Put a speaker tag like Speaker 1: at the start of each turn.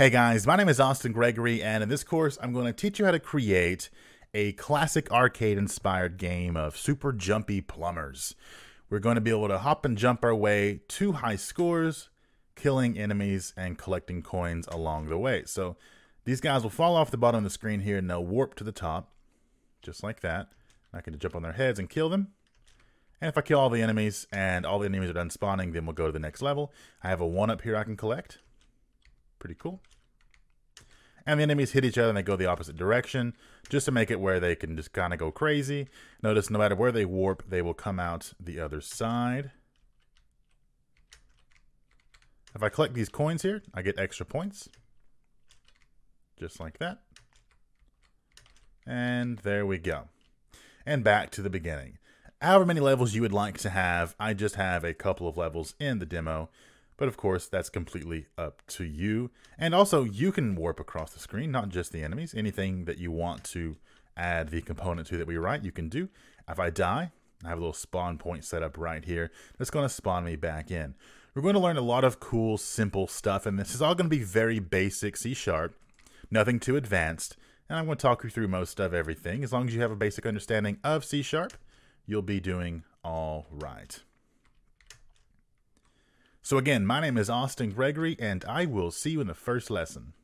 Speaker 1: Hey guys, my name is Austin Gregory, and in this course, I'm going to teach you how to create a classic arcade inspired game of super jumpy plumbers. We're going to be able to hop and jump our way to high scores, killing enemies, and collecting coins along the way. So these guys will fall off the bottom of the screen here and they'll warp to the top, just like that. I can jump on their heads and kill them. And if I kill all the enemies and all the enemies are done spawning, then we'll go to the next level. I have a one up here I can collect. Pretty cool. And the enemies hit each other and they go the opposite direction just to make it where they can just kind of go crazy. Notice no matter where they warp, they will come out the other side. If I collect these coins here, I get extra points. Just like that. And there we go. And back to the beginning. However many levels you would like to have, I just have a couple of levels in the demo. But of course, that's completely up to you. And also, you can warp across the screen, not just the enemies. Anything that you want to add the component to that we write, you can do. If I die, I have a little spawn point set up right here that's going to spawn me back in. We're going to learn a lot of cool, simple stuff, and this is all going to be very basic C Sharp, nothing too advanced. And I'm going to talk you through most of everything. As long as you have a basic understanding of C Sharp, you'll be doing all right. So again, my name is Austin Gregory, and I will see you in the first lesson.